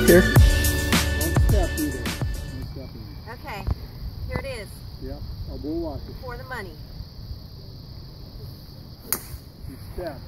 safe here? Okay, here it is, Yep, I will watch it. for the money. You step.